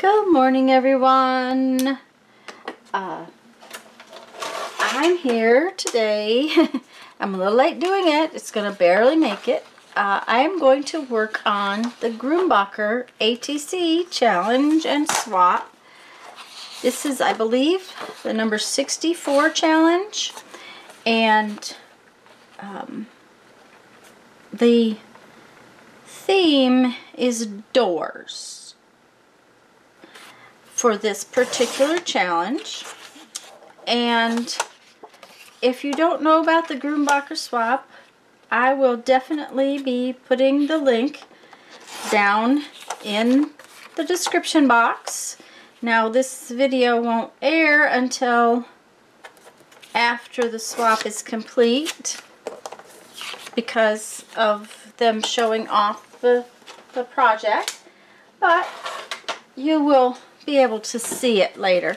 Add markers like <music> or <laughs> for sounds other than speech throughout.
Good morning, everyone. Uh, I'm here today. <laughs> I'm a little late doing it. It's going to barely make it. Uh, I am going to work on the Grumbacher ATC challenge and swap. This is, I believe, the number 64 challenge. And um, the theme is doors for this particular challenge. And if you don't know about the Grumbacher swap, I will definitely be putting the link down in the description box. Now this video won't air until after the swap is complete because of them showing off the, the project, but you will be able to see it later.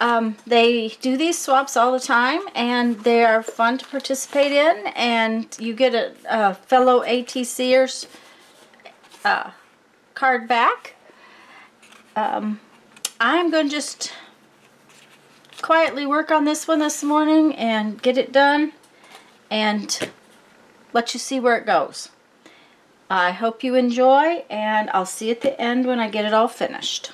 Um, they do these swaps all the time and they are fun to participate in and you get a, a fellow ATCers uh, card back. Um, I'm going to just quietly work on this one this morning and get it done and let you see where it goes. I hope you enjoy and I'll see you at the end when I get it all finished.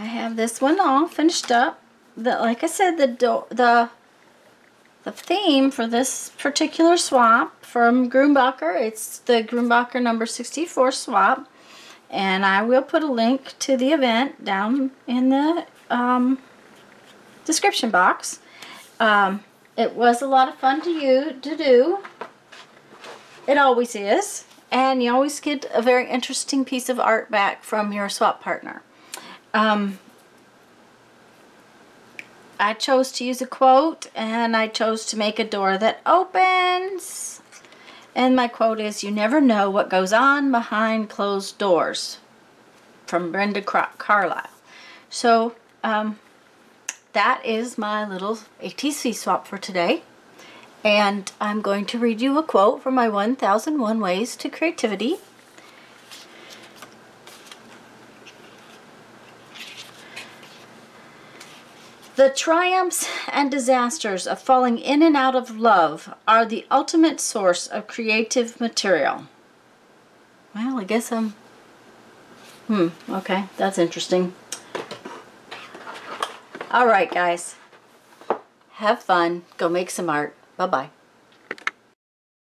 Have this one all finished up. The, like I said, the the the theme for this particular swap from Grumbacher, it's the Grumbacher number 64 swap. And I will put a link to the event down in the um, description box. Um, it was a lot of fun to you to do. It always is. And you always get a very interesting piece of art back from your swap partner. Um, I chose to use a quote and I chose to make a door that opens. And my quote is, you never know what goes on behind closed doors. From Brenda Carlisle. So, um, that is my little ATC swap for today. And I'm going to read you a quote from my 1001 Ways to Creativity. The triumphs and disasters of falling in and out of love are the ultimate source of creative material. Well, I guess I'm... Hmm, okay, that's interesting. All right, guys. Have fun. Go make some art. Bye-bye.